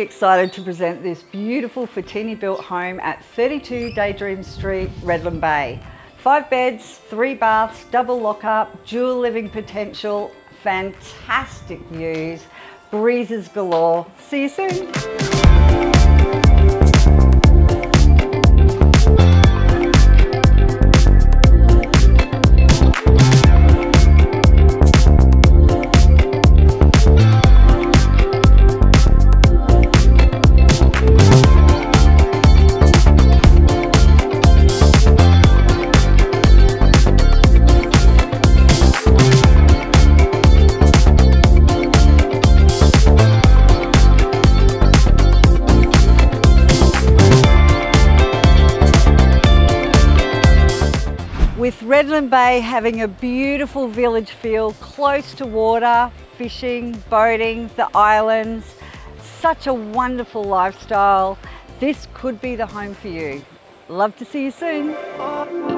excited to present this beautiful Fiteni built home at 32 Daydream Street, Redland Bay. Five beds, three baths, double lockup, dual living potential, fantastic views, breezes galore. See you soon. With Redland Bay having a beautiful village feel, close to water, fishing, boating, the islands, such a wonderful lifestyle. This could be the home for you. Love to see you soon.